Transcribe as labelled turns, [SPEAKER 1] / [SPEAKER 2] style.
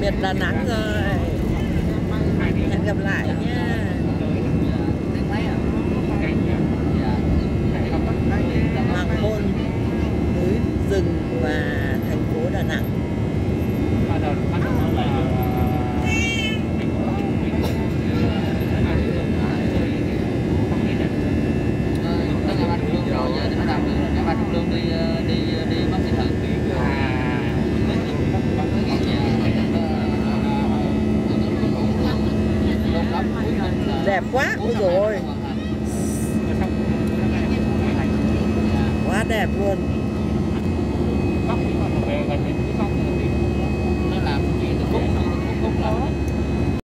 [SPEAKER 1] biệt Đà Nẵng rồi. Hẹn gặp lại nha. Hoàng hôn núi rừng và thành phố Đà Nẵng.
[SPEAKER 2] Hãy subscribe cho kênh Ghiền Mì Gõ Để không bỏ lỡ những video hấp dẫn
[SPEAKER 1] đẹp quá. Ôi rồi quá đẹp luôn.